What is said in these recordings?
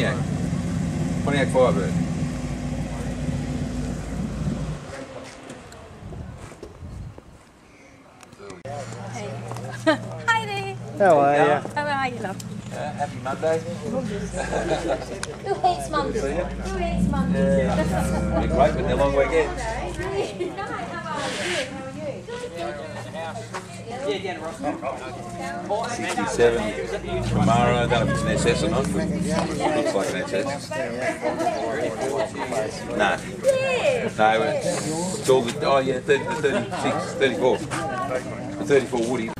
Pontiac. Pontiac Firebird. Hey. Hi there. How are you? How are you, love? Uh, happy Monday. Who hates Mondays? Who hates Mondays? Yeah. Great, but they're long weekends. Hi, how are you? 67 Camaro, That don't an SS or not, but looks like an SS. No. No, it's, all the, oh yeah, 36, 34. 34 Woody.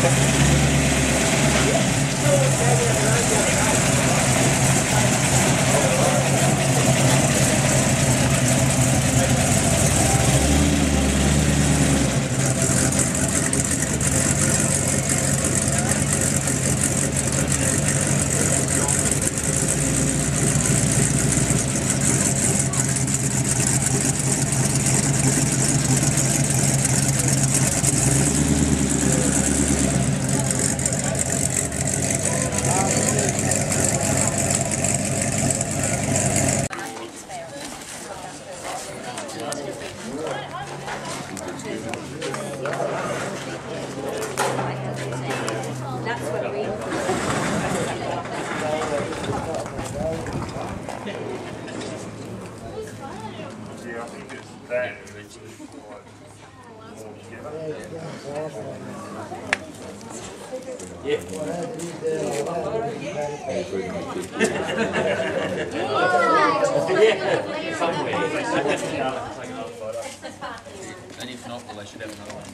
That's And if not, well, they should have another one.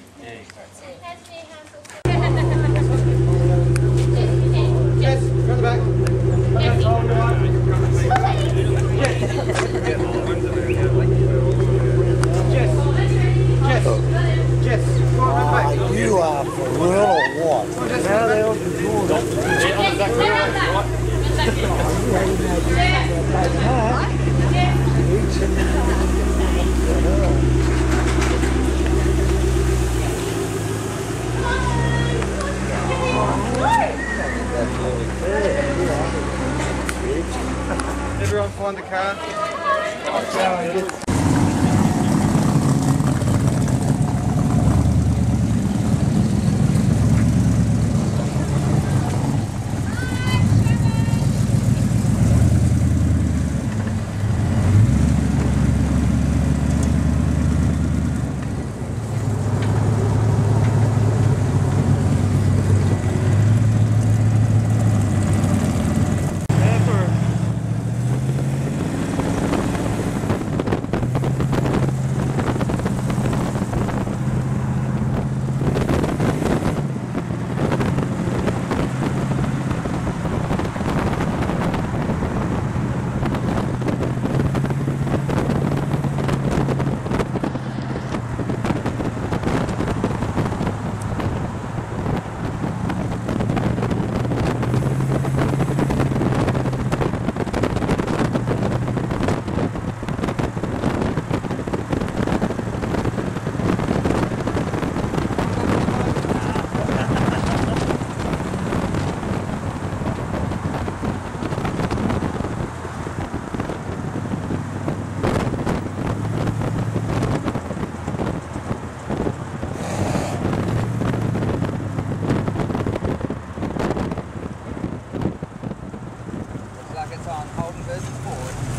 You are for real or what? How the did you do that? Everyone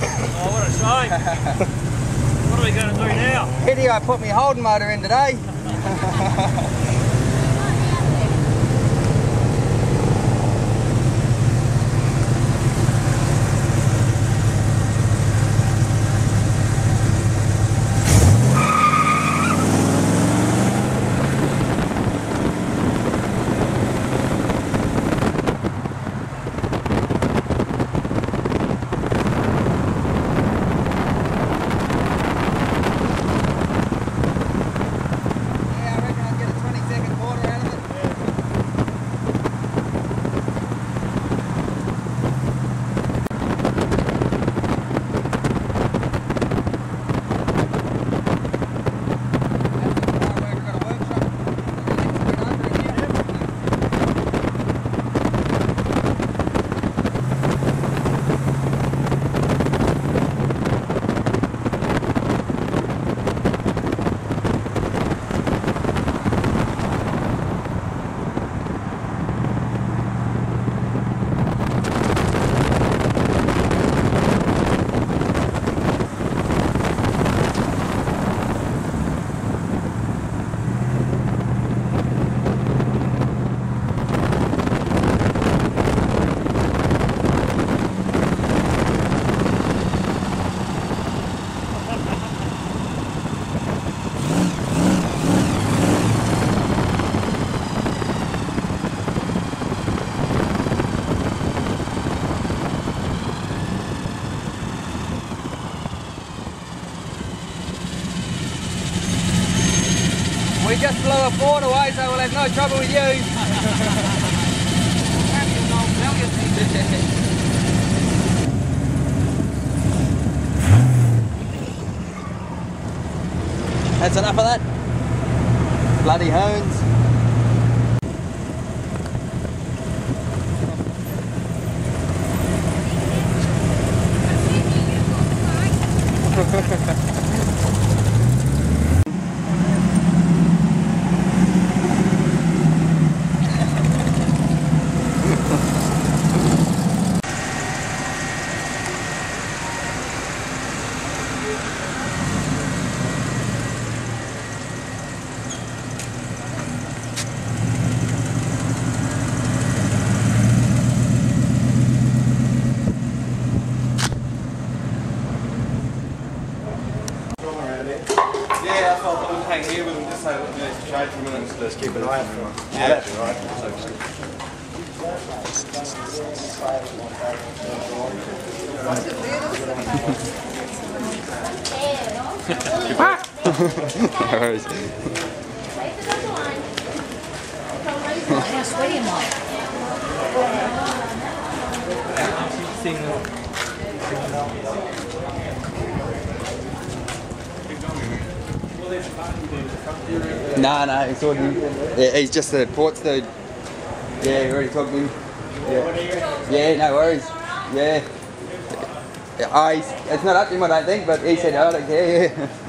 Oh, what a shame. what are we going to do now? Video put my holding motor in today. have no trouble with you. That's enough of that. Bloody hones. Yeah, I thought. I would hang here with them just so we can trade for a minute. Let's keep an eye out for them. Yeah, that's right. No, no, he's already. Yeah, he's just the port steward. Yeah, already talked to him. Yeah, yeah no worries. Yeah. oh, it's not up to him, I don't think, but he said, oh, I don't care. Yeah.